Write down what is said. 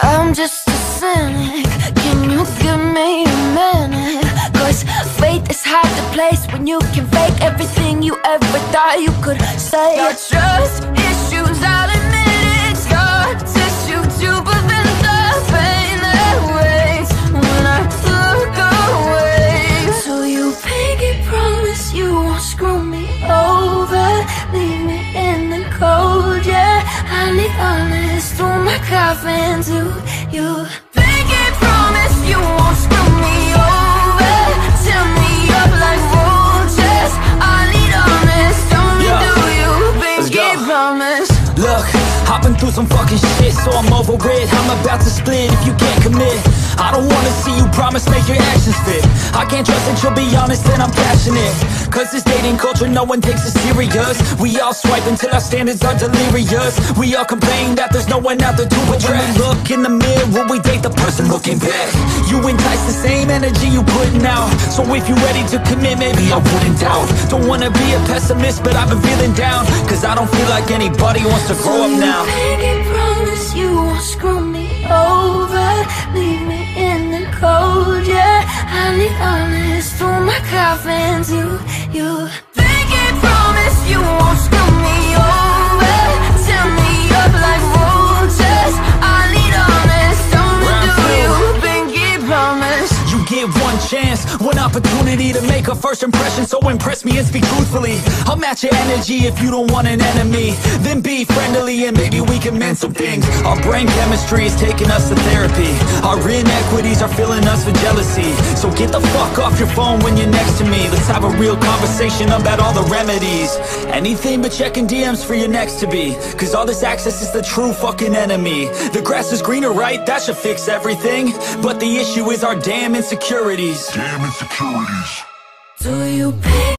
I'm just a cynic Can you give me a minute? Cause faith is hard to place When you can fake everything you ever thought you could say Your trust honest through my coffin to you Pinky promise you won't screw me over Tear me up like roaches I need honest, don't me Yeah. do you Let's Pinky promise Look, I've been through some fucking shit, so I'm over it. I'm about to split if you can't commit. I don't wanna see you promise, make your actions fit. I can't trust that you'll be honest and I'm passionate. Cause this dating culture, no one takes it serious. We all swipe until our standards are delirious. We all complain that there's no one out there to address. When we look in the mirror, we date the person looking back. You entice the same energy you putting out. So if you're ready to commit, maybe I wouldn't doubt. Don't wanna be a pessimist, but I've been feeling down. Cause I don't feel like anybody wants to grow up now. Pinky promise you won't screw me over Leave me in the cold, yeah I need honest through my coffin to you get one chance, one opportunity to make a first impression. So impress me and speak truthfully. I'll match your energy if you don't want an enemy. Then be friendly and maybe we can mend some things. Our brain chemistry is taking us to therapy. Our inequities are filling us with jealousy. So get the fuck off your phone when you're next to me. Let's have a real conversation about all the remedies. Anything but checking DMs for your next to be. Cause all this access is the true fucking enemy. The grass is greener, right? That should fix everything. But the issue is our damn insecurities Damn insecurities. Do you pick